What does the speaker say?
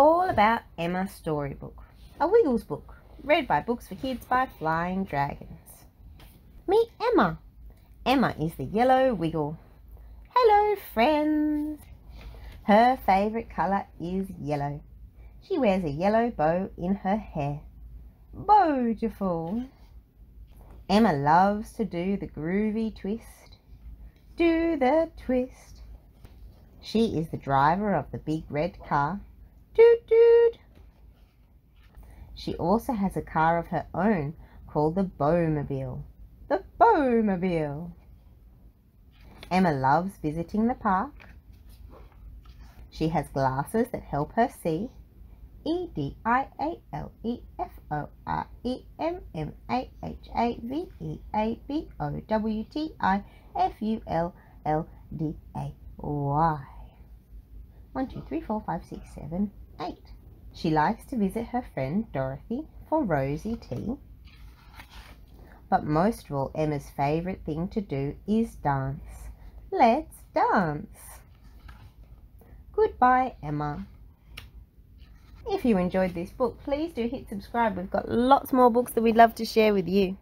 all about Emma Storybook, a Wiggles book, read by Books for Kids by Flying Dragons. Meet Emma. Emma is the yellow wiggle. Hello, friends. Her favourite colour is yellow. She wears a yellow bow in her hair. Beautiful. Emma loves to do the groovy twist. Do the twist. She is the driver of the big red car. Doot doot. She also has a car of her own called the Bowmobile. The Bowmobile. Emma loves visiting the park. She has glasses that help her see. E D I A L E F O R E M M A H A V E A B O W T I F U L L D A Y. One, two, three, four, five, six, seven, eight. She likes to visit her friend Dorothy for rosy tea. But most of all, Emma's favourite thing to do is dance. Let's dance. Goodbye, Emma. If you enjoyed this book, please do hit subscribe. We've got lots more books that we'd love to share with you.